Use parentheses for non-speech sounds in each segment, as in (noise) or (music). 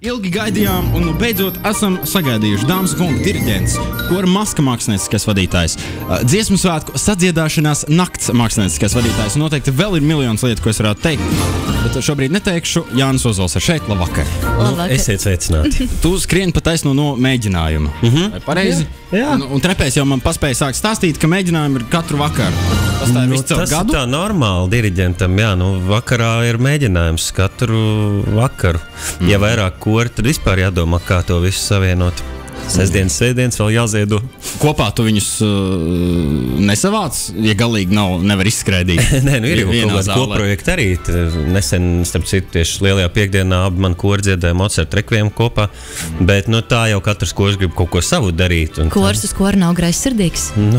Ilgi gaidījām, un nu beidzot esam sagaidījuši dāmas un kungu diriģents, kura maska mākslinieckais vadītājs, uh, dziesmu svētku sadziedāšanās nakts mākslinieckais vadītājs. Noteikti vēl ir miljonus lietu, ko es varētu teikt. Bet šobrīd neteikšu, Jānis Ozols ir šeit. Labvakar! Labvakar. Esiet sveicināti. (laughs) Tu skrieni pa taisno no mēģinājuma. Mm -hmm. Pareizi. Jā, jā. Un, un trepēs jau man paspēja sākt stāstīt, ka mēģinājumi ir katru vakaru. Tas tā ir Nu, tas ir gadu. tā normāli diriģentam. Jā, nu, vakarā ir mēģinājums katru vakaru. Mm. Ja vairāk kori, tad vispār jādomā, kā to visu savienot. Sestdienas, sēdienas vēl jāziedo. Kopā tu viņus uh, nesavāc, ja galīgi nav, nevar izskrēdīt. (laughs) Nē, nu ir jau kaut kāda zālē. kopprojekta arī. Nesen, starp citu, tieši lielajā piekdienā abi man kori dziedāja Mozart rekviem kopā. Bet nu, tā jau katrs koris grib kaut ko savu darīt. Kors uz kora nav greizsirdīgs. Nu,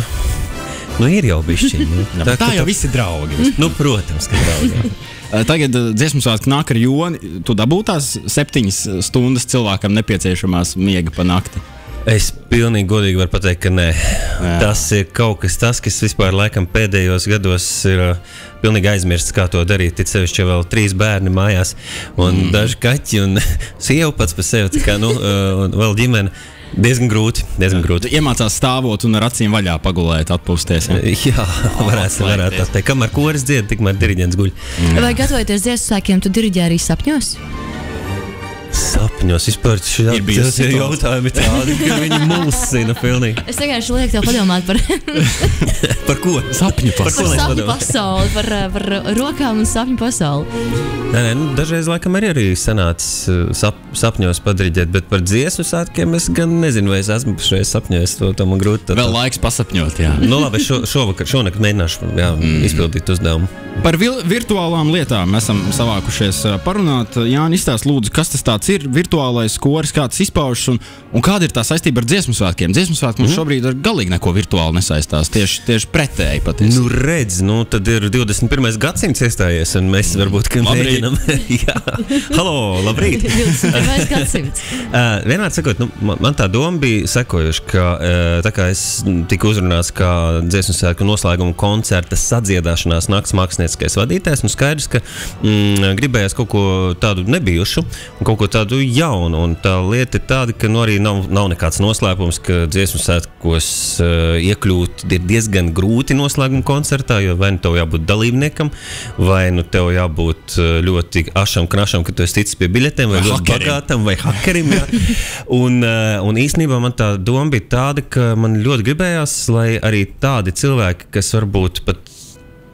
nu ir jau bišķi. (laughs) Nu, Tā, tā, tā jau viss ir draugi. (laughs) Nu, protams, ka draugiem. Uh, Tagad uh, dziesmu svētki nāk ar joni. Tu dabūtās septiņas stundas cilvēkam nepieciešamās miega pa nakti. Es pilnīgi godīgi varu pateikt, ka nē. Jā. Tas ir kaut kas tāds, kas vispār laikam pēdējos gados ir uh, pilnīgi aizmirsts, kā to darīt. It sevišķi, ja vēl trīs bērni mājās, un mm. daži kaķi, un (laughs) sieva pats par sevi, tā kā, nu, (laughs) uh, un vēl ģimene. Diezgan grūti, diezgan grūti. iemācās stāvot un ar acīm vaļā pagulēt, atpūsties. Ja? (laughs) Jā, varētu, varētu tā teikt. Kamēr koris dzied, tikmēr diriģents guļ. Vai gatavoties dziesmu svētkiem, tu diriģē arī sapņos? Sapņos vispār šie jautājumi tādi, ka viņi mulsina pilnīgi. (laughs) Es vienkārši lieku tev padomāt par, (laughs) Par ko? Sapņu Par par sapņu pasauli, par, par rokām un sapņu pasauli. Nē, nē, nu, dažreiz laikam arī, arī sanācis uh, sap, sapņos padarīt, bet par dziesmu svētkiem es gan nezinu, vai es esmu šajā sapņos. To, to man grūti Vēl laiks pasapņot. Jā. Nu, labi, šo, šovakar, šonakt mēģināšu jā, mm. izpildīt uzdevumu. Par virtuālām lietām esam savākušies uh, parunāt. Jānis, izstāst, lūdzu, kas tas ir? Virtuālais koris, kā tas izpaužas un, un kāda ir tā saistība ar dziesmu svētkiem? Dziesmu svētki mums šobrīd ar galīgi neko virtuāli nesaistās. Tieši, tieši pretēji patiesībā. Nu, redz, nu, tad ir 21. gadsimts iestājies, un mēs varbūt ka (laughs) jā, halo, labrīt! (laughs) 21. gadsimts. Uh, (laughs) vienmēr sakot, nu, man, man tā doma bija sekojoša, ka uh, tā kā es mm, tiku uzrunāts kā dziesmu svētku noslēguma koncerta sadziedāšanās nakts mākslinieckais vadītājs, nu skaidrs, ka mm, gribējās kaut ko tādu nebijušu un kaut ko tādu jaunu. Un tā lieta ir tāda, ka nu, arī nav, nav nekāds noslēpums, ka dziesmu svētkos uh, iekļūt ir diezgan grūti noslēguma koncertā, jo vai nu tev jābūt dalībniekam, vai nu tev jābūt uh, ļoti ašam, knašam, ka tu esi ticis pie biļetēm, vai ļoti bagātam, vai hakerim. Jā. (laughs) Un, uh, un īstenībā man tā doma bija tāda, ka man ļoti gribējās, lai arī tādi cilvēki, kas varbūt pat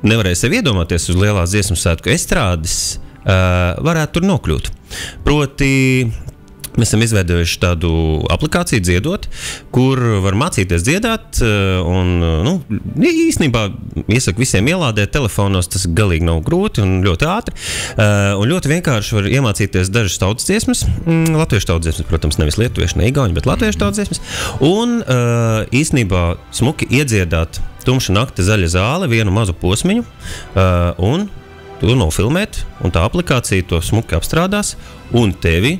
nevarēja sev iedomāties uz lielās dziesmu svētku estrādes, uh, varētu tur nokļūt. Proti, Mēs esam izveidojuši tādu aplikāciju, dziedot, kur var mācīties dziedāt. eh, Un, eh, nu, īstenībā, iesaku visiem ielādēt telefonos, tas galīgi nav grūti un ļoti ātri. Eh, Un ļoti vienkārši var iemācīties dažas tautas dziesmas. Mm, Latviešu tautas dziesmas, protams, nevis lietuviešu, ne igauņu, bet latviešu tautas dziesmas. Un īstenībā smuki iedziedāt tumša nakti zaļa zāle, vienu mazu posmiņu. Un to nofilmēt, un tā aplikācija to smuki apstrādās, un tevi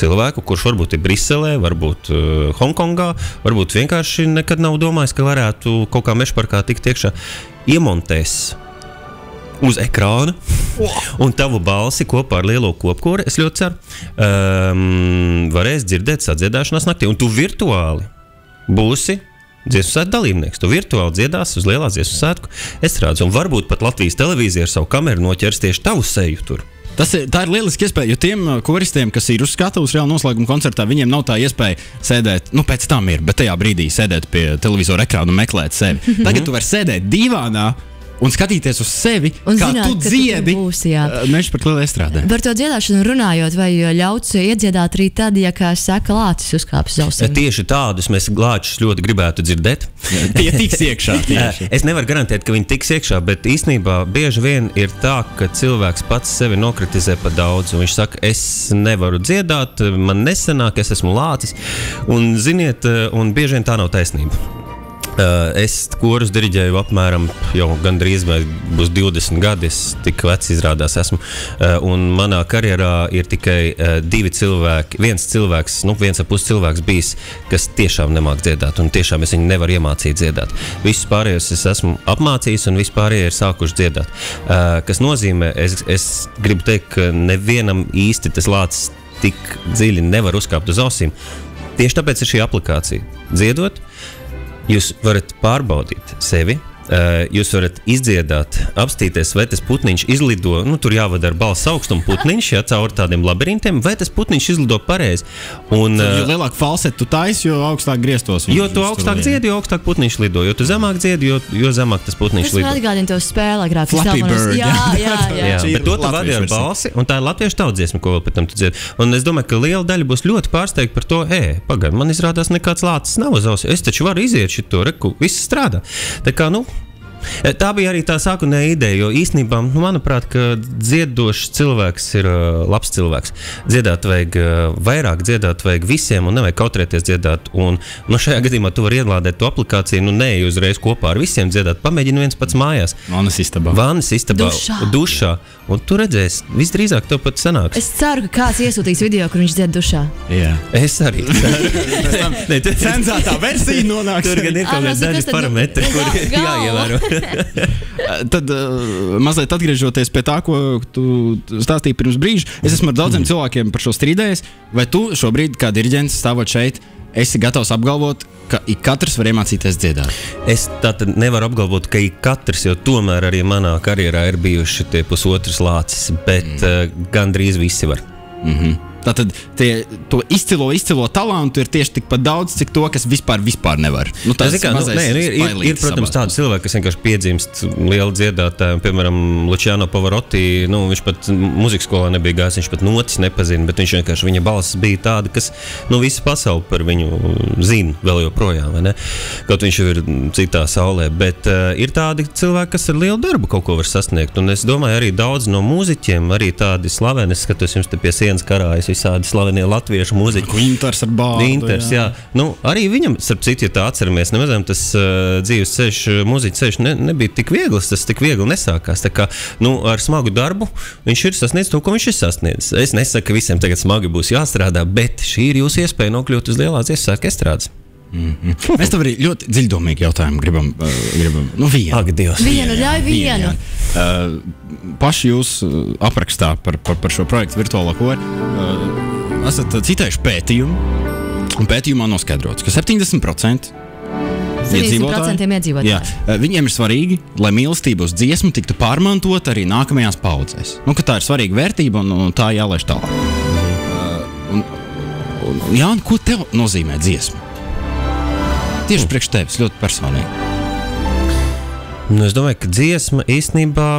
cilvēku, kurš varbūt ir Briselē, varbūt uh, Hongkongā, varbūt vienkārši nekad nav domājis, ka varētu kaut kā mežparkā tikt iekšā, iemontēs uz ekrāna un tavu balsi kopā ar lielo kopkori, es ļoti ceru, um, varēs dzirdēt sadziedāšanās naktī, un tu virtuāli būsi. Dziesmu svētku dalībnieks. Tu virtuāli dziedāsi uz lielās dziesmu svētku estrādes, un varbūt pat Latvijas televīzija ar savu kameru noķers tieši tavu seju tur. Tas ir, tā ir lieliski iespēja, jo tiem uh, koristiem, kas ir uz skatuves reāli noslēguma koncertā, viņiem nav tā iespēja sēdēt, nu, pēc tam ir, bet tajā brīdī sēdēt pie televizora ekrāna un meklēt sevi. (laughs) Tagad tu vari sēdēt divānā un skatīties uz sevi, Un kā zināt, tu ka tu tur dziedi. Mežs par lielu estrādē. Par to dziedāšanu runājot, vai ļauts iedziedāt arī tad, ja, kā saka, lācis uzkāpjas uz ausīm? Tieši tādus mēs glāčus ļoti gribētu dzirdēt. (laughs) Tie tiks iekšā. (laughs) Tieši. Es nevaru garantēt, ka viņi tiks iekšā, bet īstenībā bieži vien ir tā, ka cilvēks pats sevi nokritizē par daudz. un Viņš saka, es nevaru dziedāt, man nesanāk, es esmu lācis. Un, ziniet, un bieži vien tā nav taisnība. Uh, Es korus diriģēju apmēram jau gandrīz vai būs 20 gadi. Es tik vecs izrādās esmu. Uh, Un manā karjerā ir tikai uh, divi cilvēki. Viens cilvēks, nu viens ap pus cilvēks bijis, kas tiešām nemāk dziedāt. Un tiešām es viņu nevaru iemācīt dziedāt. Visus pārējos es esmu apmācījis un vispārējie ir sākuši dziedāt. Uh, Kas nozīmē, es, es gribu teikt, ka nevienam īsti tas lācis tik dziļi nevar uzkāpt uz ausīm. Tieši tāpēc ir šī aplikācija. Dziedot, jūs varat pārbaudīt sevi. Uh, jūs varat izdziedāt, apstīties, vai tas putniņš izlido. Nu, tur jāvada ar balss augstumu putniņš, ja cauri tādiem labirintiem, vai tas putniņš izlido pareizi. Un, Jo uh, lielāku falsetu tu taisi, jo augstāk grieztos. jo tu augstāk dziedi, jo augstāk putniņš lido. Jo tu zemāk dziedi, jo, jo zemāk tas putniņš Tas lido. atgādina to spēli, agrāk Flappy telefonos. Bird, Jā, jā. jā, (laughs) jā. Bet to tu vadi ar balsi, un tā ir latviešu tautsdziesma, ko vēl pēc tam tu dziedi. Un es domāju, ka liela daļa būs ļoti pārsteigta par to, ej, pagaidi, man izrādās nekāds lācis nav uz auss. Es taču varu iziet šo reku, viss strādā. Tā kā, nu. Tā bija arī tā sākotnējā ideja, jo īstenībā, nu, manuprāt, ka dziedošs cilvēks ir uh, labs cilvēks. Dziedāt vajag uh, vairāk, dziedāt vajag visiem, un nevajag kautrēties dziedāt. Un, nu, šajā gadījumā tu vari ielādēt to aplikāciju, nu, neej uzreiz kopā ar visiem dziedāt. Pamēģini viens pats mājās. Manas istabā. Vannas istabā, Dušā. dušā, un tu redzēsi, visdrīzāk tev pat sanāks. Es ceru, ka kāds iesūtīs video, kur viņš dzied dušā. Jā. Es arī. Nē, tu- Cenzētā versija nonāks. Tur gan ir kaut kādi daži nu- parametri, gal- jāievēro. (laughs) (laughs) Tad uh, mazliet atgriežoties pie tā, ko tu stāstīji pirms brīža, es esmu ar daudziem cilvēkiem par šo strīdējies. Vai tu šobrīd, kā diriģents, stāvot šeit, esi gatavs apgalvot, ka ik katrs var iemācīties dziedāt? Es tātad nevaru apgalvot, ka ik katrs, jo tomēr arī manā karjerā ir bijuši tie pusotras lācis, bet mm. uh, gandrīz visi var. Mm -hmm. Tātad tie, to izcilo, izcilo talantu ir tieši tikpat daudz, cik to, kas vispār, vispār nevar. Nu, Tas kā, nu, nē, ir, ir, ir, protams, tādi cilvēki, kas vienkārši piedzimst liela dziedātāja, piemēram, Luciano Pavarotti. Nu, viņš pat muzikas skolā nebija gājis, viņš pat notis nepazina, bet viņš vienkārši viņa balss bija tāda, kas nu, visa pasaule par viņu zina vēl joprojām. Kaut viņš jau ir citā saulē, bet uh, ir tādi cilvēki, kas ar lielu darbu kaut ko var sasniegt. Un es domāju, arī daudz no mūziķiem, arī tādi slaveni, es skatos jums te pie sienas karājas, visādi slavenie latviešu mūziķi. Inters ar bāzi. Inters, jā. Nu, arī viņam, starp citu, ja tā atceramies, nemaz tas uh, dzīves ceļš, mūziķis ceļš ne, nebija tik viegls, tas tik viegli nesākās. Tā kā nu, ar smagu darbu viņš ir sasniedzis to, ko viņš ir sasniedzis. Es nesaku, ka visiem tagad smagi būs jāstrādā, bet šī ir jūsu iespēja nokļūt uz lielās iesākas estrādes. Mm -hmm. Mēs tev arī ļoti dziļdomīgi jautājumu gribam. Uh, gribam nu, vienu. Ak, Dievs! Vienu, ļauj vienu. jā. Uh, paši jūs uh, aprakstā par, par, par šo projektu virtuālo kori uh, esat citējuši pētījumu. Un pētījumā noskaidrots, ka 70% 70% iedzīvotāji. Jā, uh, viņiem ir svarīgi, lai mīlestība uz dziesmu tiktu pārmantota arī nākamajās paudzēs. Nu, ka tā ir svarīga vērtība un, un tā jālaiž tālāk. Uh, un, un, Jāni, ko tev nozīmē dziesma? Tieši priekš tevis ļoti personīgi. Nu, es domāju, ka dziesma īstenībā.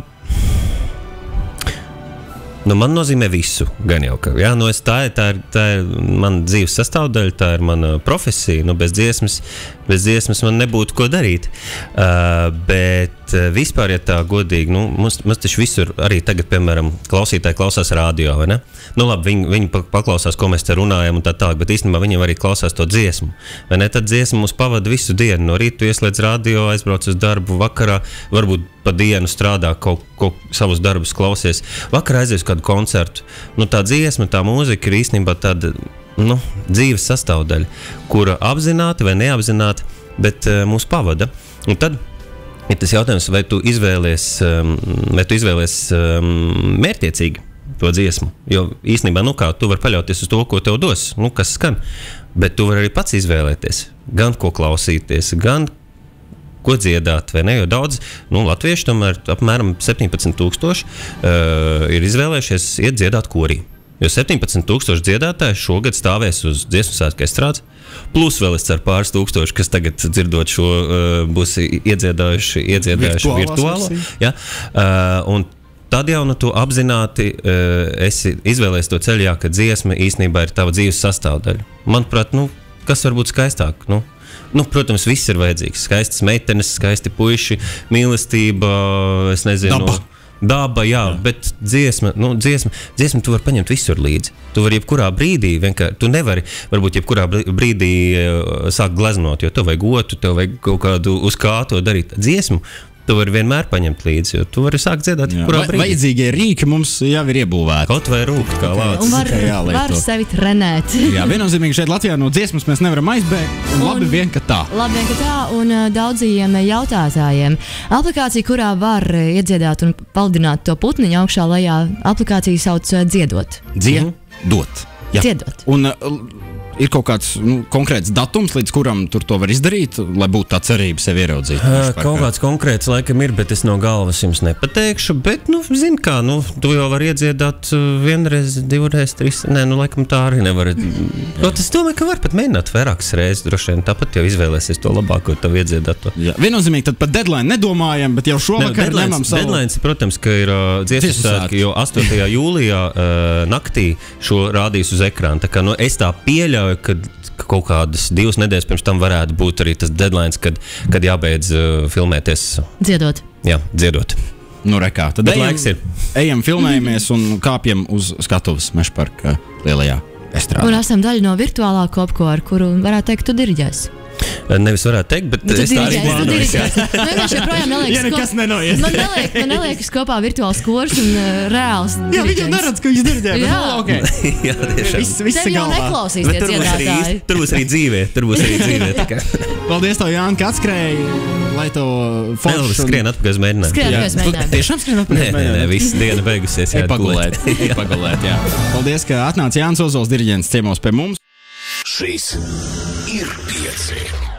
Nu, man nozīmē visu. Gan jau, ka jā, nu es, tā, ir, tā, ir, tā ir mana dzīves sastāvdaļa, tā ir mana profesija. Nu, bez, dziesmas, bez dziesmas man nebūtu ko darīt. Uh, bet vispār, ja tā godīgi, nu, mums, mums taču visur, arī tagad, piemēram, klausītāji klausās radio. Nu, labi, viņi, viņi pa- paklausās, ko mēs te runājam, un tā tālāk, bet īstenībā viņi arī klausās to dziesmu. vai ne? Tad dziesma mums pavada visu dienu. No rīta ieslēdz radio, aizbrauc uz darbu, vakarā varbūt pa dienu strādā, kaut ko savus darbus klausies. Vakarā aizies kādu koncertu. Nu, tā dziesma, tā mūzika ir īstenībā tāda nu, dzīves sastāvdaļa, kura apzināti vai neapzināti, bet uh, mūs pavada. Un tad ir tas jautājums, vai tu izvēlies, um, vai tu izvēlies um, mērķiecīgi to dziesmu. Jo īstenībā, nu kā, tu vari paļauties uz to, ko tev dos, nu, kas skan. Bet tu vari arī pats izvēlēties, gan ko klausīties, gan ko dziedāt, vai ne? Jo daudz nu, latviešu, tomēr apmēram 17,000 uh, ir izvēlējušies iet dziedāt korī. Jo 17,000 dziedātāji šogad stāvēs uz dziesmu svētku estrādes. Plus vēl es ceru pāris tūkstoši, kas tagad dzirdot šo, uh, būs iedziedājuši, iedziedājuši virtuālo. Ja? Uh, un Tad jau nu, tu apzināti uh, esi izvēlējies to ceļu, jā, ka dziesma īstenībā ir tava dzīves sastāvdaļa. Manuprāt, nu, kas var būt skaistāk? Nu, Nu, protams, viss ir vajadzīgs. Skaistas meitenes, skaisti puiši, mīlestība, es nezinu. Daba. Daba, jā, jā. bet dziesma, nu, dziesma, dziesma tu vari paņemt visur līdzi. Tu vari jebkurā brīdī, vienkārši, tu nevari, varbūt, jebkurā brī- brīdī uh, sākt gleznot, jo tev vajag gotu, tev vajag kaut kādu uz kā to darīt. Dziesmu tu vari vienmēr paņemt līdzi, jo tu vari sākt dziedāt jebkurā Va, brīdī. vajadzīgie rīki mums jau ir iebūvēti. Kaut vai rūkt, kā Un lācis. var, tikai jālieto. var sevi trenēt. (laughs) Jā, viennozīmīgi šeit Latvijā no dziesmas mēs nevaram aizbēgt. Un labi, Un- vien, ka tā. Labi, vien, ka tā, un ā, daudziem jautātājiem. Aplikācija, kurā var ā, iedziedāt un paldināt to putniņu augšā lejā, aplikācija sauc ā, Dziedot. Dziedot. Jā. dziedot. Un uh, ir kaut kāds nu, konkrēts datums, līdz kuram tur to var izdarīt, lai būtu tā cerība sevi ieraudzīt. Ā, Kaut kāds konkrēts laikam ir, bet es no galvas jums nepateikšu. Bet, nu, zini, kā, nu, tu jau vari iedziedāt uh, vienreiz, divreiz, trīs. Nē, nu, laikam tā arī nevar. Lot, es domāju, ka var pat mēģināt vairākas reizes. Droši vien tāpat jau izvēlēsies to labāko, tev iedziedāt. Jā, viennozīmīgi tad par deadline nedomājam, bet jau šovakar ņemam Deadlines, savu. deadlines, protams, ka ir uh, dziesmu svētki. jo 8. jūlijā uh, naktī šo rādīs uz ekrāna. Tā kā, nu, es tā pieļauju, ka ka kaut kādas divas nedēļas pirms tam varētu būt arī tas deadline, kad, kad jābeidz uh, filmēties, Dziedot. jā, dziedot. Nu, rekā. Tad Bet ejam, laiks ir. ejam, filmējamies un kāpjam uz skatuves meža parka lielajā Un estrādē. esam daļa no virtuālā kopkora, kuru varētu teikt, tu diriģēsi. Nevis varētu teikt, bet Bet tu es tā arī plānoju. Man (laughs) vienkārši joprojām (laughs) neliekas, Ja nekas nenoies. Man neliek, man neliekas kopā virtuāls kurs un uh, reāls. Jā, viņi jau neredz, ka viņš dirģē. bet, Jā. nu, okay. (laughs) Jā, tiešām. Viss, viss ir jau galvā. neklausīs Bet tie tur būs arī tur būs arī dzīvē. Tur būs arī dzīvē. Paldies, tev, Jānis, ka atskrēji, lai to Vēl foršu. skrien atpakaļ uz mēģinājumu. Skrien Jā. atpakaļ uz mēģinājumu. Tiešām skrien atpakaļ. nē, nē, viss diena beigusies. Jā, pagulēt. pagulēt, jā. Paldies, ka atnāca Jānis Ozols, diriģents ciemos pie mums. Šis ir pieci.